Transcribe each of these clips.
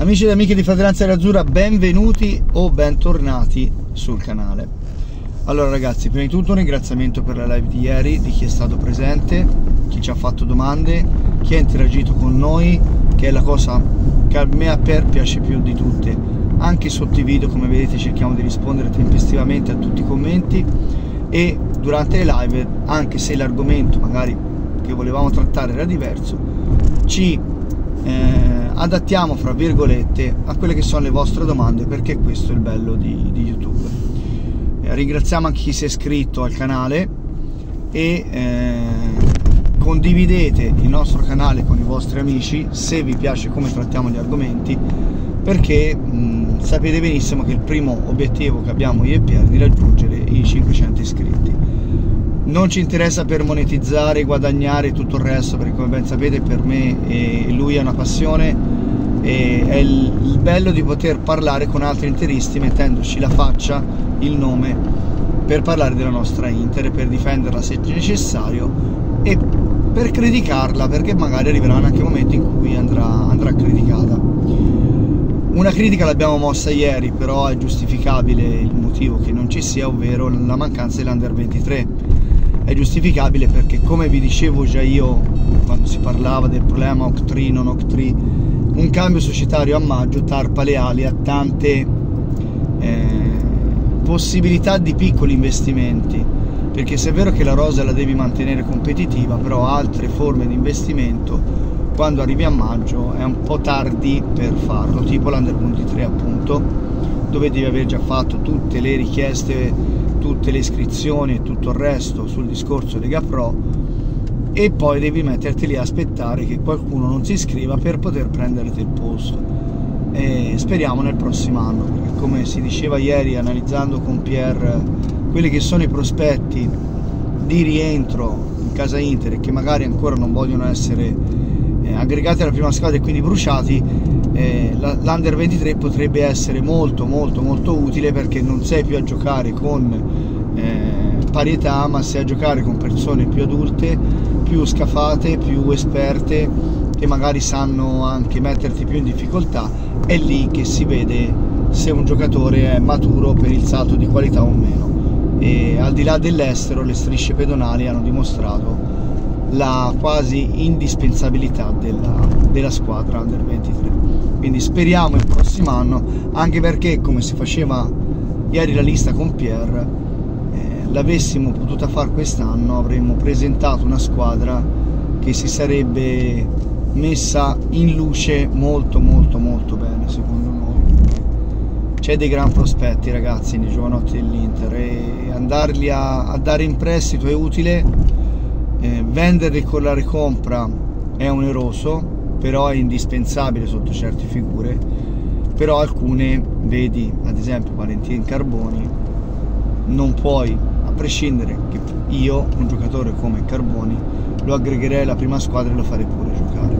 Amici ed amiche di Fratellanza Azzurra, benvenuti o bentornati sul canale. Allora ragazzi, prima di tutto un ringraziamento per la live di ieri, di chi è stato presente, chi ci ha fatto domande, chi ha interagito con noi, che è la cosa che a me a Per piace più di tutte. Anche sotto i video, come vedete, cerchiamo di rispondere tempestivamente a tutti i commenti e durante le live, anche se l'argomento magari che volevamo trattare era diverso, ci eh, adattiamo fra virgolette a quelle che sono le vostre domande perché questo è il bello di, di YouTube. Eh, ringraziamo anche chi si è iscritto al canale e eh, condividete il nostro canale con i vostri amici se vi piace come trattiamo gli argomenti perché mh, sapete benissimo che il primo obiettivo che abbiamo io e Pier è di raggiungere i 500 iscritti non ci interessa per monetizzare, guadagnare tutto il resto perché come ben sapete per me e lui è una passione e è il, bello di poter parlare con altri interisti mettendoci la faccia, il nome per parlare della nostra Inter, per difenderla se necessario e per criticarla perché magari arriveranno anche momenti in cui andrà, andrà criticata. Una critica l'abbiamo mossa ieri, però è giustificabile il motivo che non ci sia, ovvero la mancanza dell'Under 23. È giustificabile perché, come vi dicevo già io quando si parlava del problema Oct3 non Oct3, un cambio societario a maggio tarpa le ali a tante eh, possibilità di piccoli investimenti. Perché se è vero che la rosa la devi mantenere competitiva, però altre forme di investimento quando arrivi a maggio è un po' tardi per farlo, tipo l'Under 23 appunto, dove devi aver già fatto tutte le richieste, tutte le iscrizioni e tutto il resto sul discorso Lega Pro e poi devi metterti lì a aspettare che qualcuno non si iscriva per poter prenderti il posto. E speriamo nel prossimo anno, perché come si diceva ieri analizzando con Pierre quelli che sono i prospetti di rientro in casa Inter e che magari ancora non vogliono essere eh, aggregati alla prima squadra e quindi bruciati, eh, l'Under 23 potrebbe essere molto molto molto utile perché non sei più a giocare con eh, pari età ma sei a giocare con persone più adulte, più scafate, più esperte che magari sanno anche metterti più in difficoltà, è lì che si vede se un giocatore è maturo per il salto di qualità o meno. E al di là dell'estero le strisce pedonali hanno dimostrato la quasi indispensabilità della, della squadra Under 23 quindi speriamo il prossimo anno anche perché come si faceva ieri la lista con Pierre eh, l'avessimo potuta fare quest'anno avremmo presentato una squadra che si sarebbe messa in luce molto molto molto bene secondo noi. C'è dei gran prospetti ragazzi nei giovanotti dell'Inter e andarli a, a, dare in prestito è utile eh, venderli con la ricompra è oneroso però è indispensabile sotto certe figure. Però alcune vedi ad esempio Valentin Carboni non puoi a prescindere che io un giocatore come Carboni lo aggregherei alla prima squadra e lo farei pure giocare.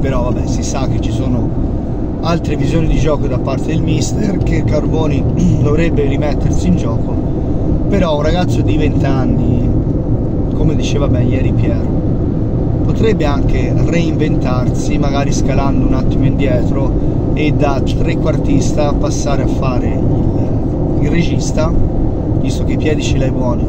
Però vabbè si sa che ci sono altre visioni di gioco da parte del mister che Carboni dovrebbe rimettersi in gioco. Però un ragazzo di 20 anni come diceva ben ieri Piero potrebbe anche reinventarsi magari scalando un attimo indietro e da trequartista passare a fare il, il regista visto che i piedi ce l'hai buoni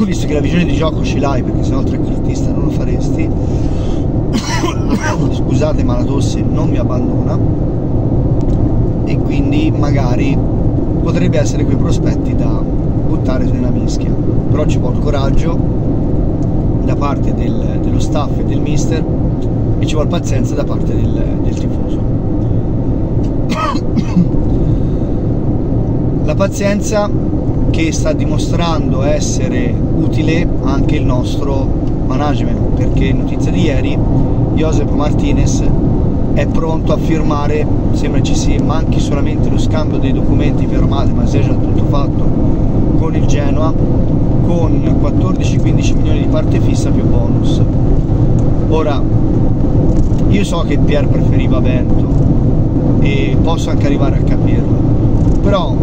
visto che la visione di gioco ce l'hai perché sennò trequartista non lo faresti. Scusate ma la tosse non mi abbandona. E quindi magari potrebbe essere quei prospetti da buttare nella mischia. Però ci vuole coraggio da parte del, dello staff e del mister e ci vuole pazienza da parte del, del tifoso. La pazienza che sta dimostrando essere utile anche il nostro management perché notizia di ieri Josep Martinez è pronto a firmare, sembra ci sia, manchi solamente lo scambio dei documenti firmati, ma sia già tutto fatto con il Genoa, con 14-15 milioni di parte fissa più bonus. Ora, io so che Pier preferiva Vento e posso anche arrivare a capirlo, però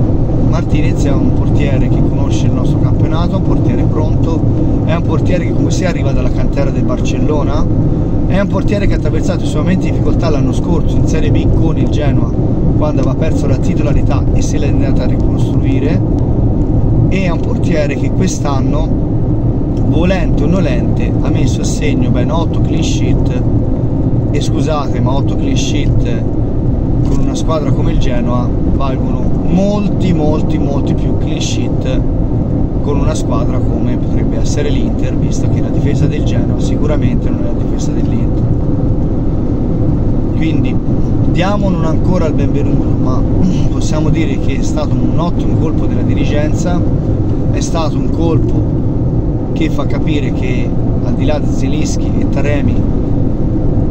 Martinez è un portiere che conosce il nostro campionato, un portiere pronto, è un portiere che come se arriva dalla cantera del Barcellona È un portiere che ha attraversato di difficoltà l'anno scorso in Serie B con il Genoa, quando aveva perso la titolarità e se l'è andata a ricostruire. E è un portiere che quest'anno, volente o nolente, ha messo a segno ben 8 clean sheet. E scusate, ma 8 clean sheet con una squadra come il Genoa valgono molti, molti, molti più clean sheet con una squadra come potrebbe essere l'Inter, visto che la difesa del Genoa sicuramente non è la difesa dell'Inter. Quindi diamo non ancora il benvenuto, ma possiamo dire che è stato un ottimo colpo della dirigenza, è stato un colpo che fa capire che al di là di Zelischi e Taremi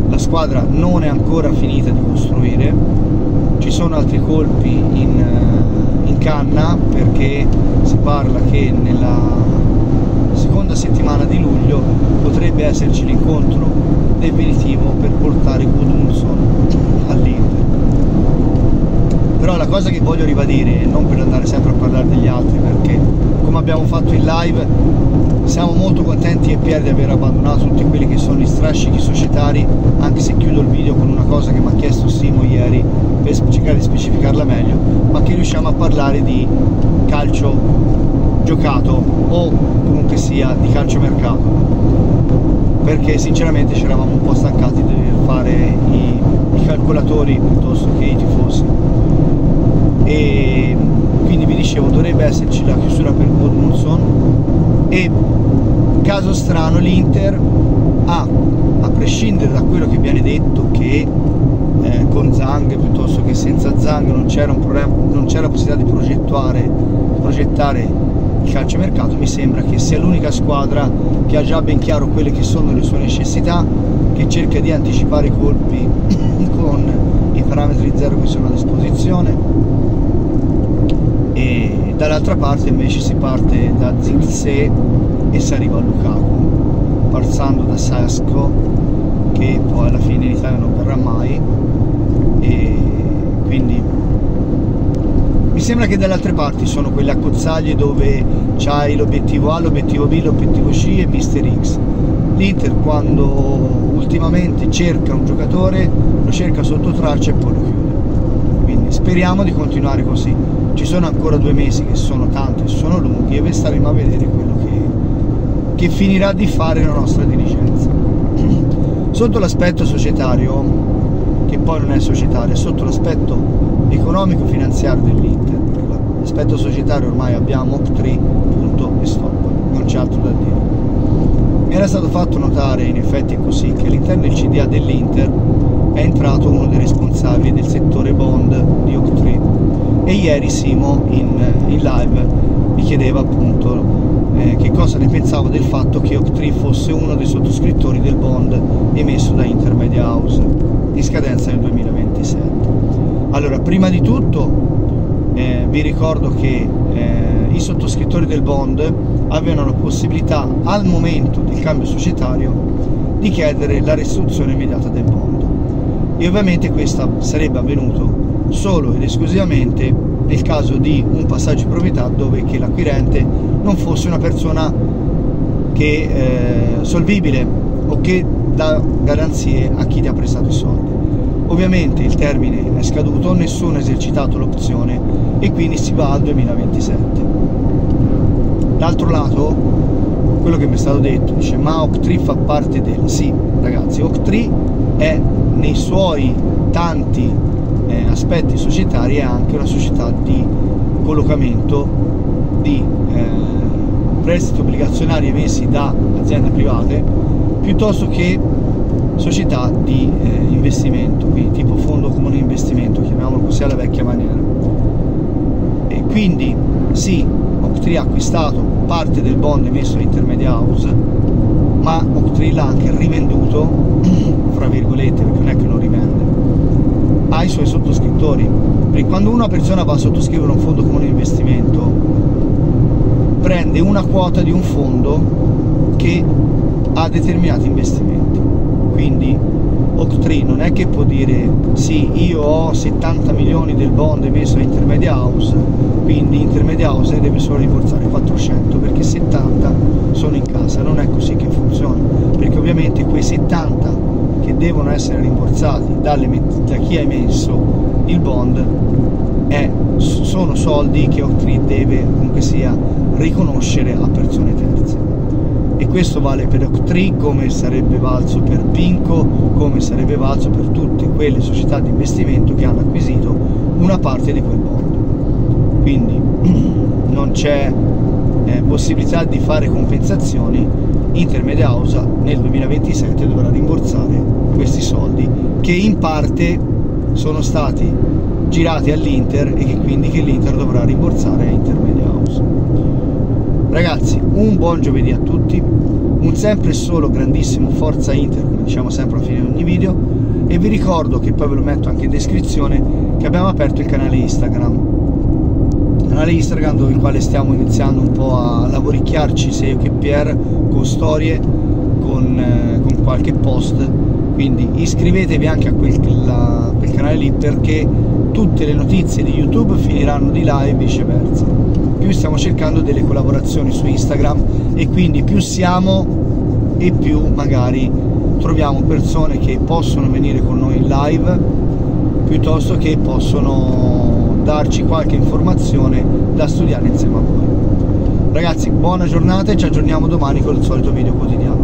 la squadra non è ancora finita di costruire, ci sono altri colpi in in canna perché si parla che nella seconda settimana di luglio potrebbe esserci l'incontro definitivo per portare Gudmundsson all'Inter. Però la cosa che voglio ribadire non per andare sempre a parlare degli altri perché come abbiamo fatto in live siamo molto contenti e Pier di aver abbandonato tutti quelli che sono gli strascichi societari anche se chiudo il video con una cosa che mi ha chiesto Simo ieri per cercare di specificarla meglio ma che riusciamo a parlare di calcio giocato o comunque sia di calcio mercato perché sinceramente ci eravamo un po' stancati di fare i, i calcolatori piuttosto che i tifosi. E quindi vi dicevo dovrebbe esserci la chiusura per Goodmanson e caso strano l'Inter ha, a prescindere da quello che viene detto che con Zang piuttosto che senza Zang non c'era la possibilità di progettare, progettare il calciomercato. Mi sembra che sia l'unica squadra che ha già ben chiaro quelle che sono le sue necessità che cerca di anticipare i colpi con i parametri zero che sono a disposizione. E dall'altra parte invece si parte da Zirze e si arriva a Lukaku passando da Sesco che poi alla fine in Italia non verrà mai e quindi mi sembra che dalle altre parti sono quelle accozzaglie dove c'hai l'obiettivo A, l'obiettivo B, l'obiettivo C e Mister X. l'Inter quando ultimamente cerca un giocatore lo cerca sotto traccia e poi lo chiude. Quindi speriamo di continuare così. Ci sono ancora due mesi che sono tanti, sono lunghi e staremo a vedere quello che, che finirà di fare la nostra dirigenza. Sotto l'aspetto societario, che poi non è societario, è sotto l'aspetto economico-finanziario dell'Inter, l'aspetto societario ormai abbiamo Opt3, punto e stop, non c'è altro da dire. Mi era stato fatto notare, in effetti è così, che all'interno del CDA dell'Inter è entrato uno dei responsabili del settore bond di Oct3 e ieri Simo in, in live mi chiedeva appunto eh, che cosa ne pensavo del fatto che Octree fosse uno dei sottoscrittori del bond emesso da Intermedia House in scadenza nel 2027 allora prima di tutto eh, vi ricordo che eh, i sottoscrittori del bond avevano la possibilità al momento del cambio societario di chiedere la restituzione immediata del bond. E ovviamente questo sarebbe avvenuto solo ed esclusivamente nel caso di un passaggio di proprietà dove che l'acquirente non fosse una persona che eh, solvibile o che dà garanzie a chi ti ha prestato i soldi. Ovviamente il termine è scaduto, nessuno ha esercitato l'opzione e quindi si va al 2027. D'altro lato, quello che mi è stato detto, dice ma Octree fa parte del... Sì, ragazzi, Octree è nei suoi tanti eh, aspetti societari è anche una società di collocamento di eh, prestiti obbligazionari emessi da aziende private piuttosto che società di eh, investimento, quindi tipo fondo comune investimento, chiamiamolo così alla vecchia maniera. E quindi sì, Octree ha acquistato parte del bond emesso da Intermedia House, ma Octree l'ha anche rivenduto, fra virgolette, perché non è che lo rivende, ai suoi sottoscrittori. Perché quando una persona va a sottoscrivere un fondo comune di investimento, prende una quota di un fondo che ha determinati investimenti. Quindi Octree non è che può dire sì, io ho 70 milioni del bond emesso da Intermedia House, quindi Intermedia House deve solo rimborsare 400 perché 70 sono in casa, non è così che funziona, perché ovviamente quei 70 che devono essere rimborsati da chi ha emesso il bond è, sono soldi che Octree deve comunque sia riconoscere a persone terze. E questo vale per Octree come sarebbe valso per Pinco come sarebbe valso per tutte quelle società di investimento che hanno acquisito una parte di quel bond. Quindi non c'è eh, possibilità di fare compensazioni Intermedia House nel 2027 dovrà rimborsare questi soldi che in parte sono stati girati all'Inter e che quindi che l'Inter dovrà rimborsare a Intermedia House. Ragazzi, un buon giovedì a tutti, un sempre e solo grandissimo Forza Inter, come diciamo sempre alla fine di ogni video, e vi ricordo che poi ve lo metto anche in descrizione che abbiamo aperto il canale Instagram canale Instagram dove il quale stiamo iniziando un po' a lavoricchiarci sia io che Pier con storie con, eh, con qualche post quindi iscrivetevi anche a quel, la, quel, canale lì perché tutte le notizie di YouTube finiranno di là e viceversa più stiamo cercando delle collaborazioni su Instagram e quindi più siamo e più magari troviamo persone che possono venire con noi in live piuttosto che possono darci qualche informazione da studiare insieme a voi. Ragazzi, buona giornata e ci aggiorniamo domani con il solito video quotidiano.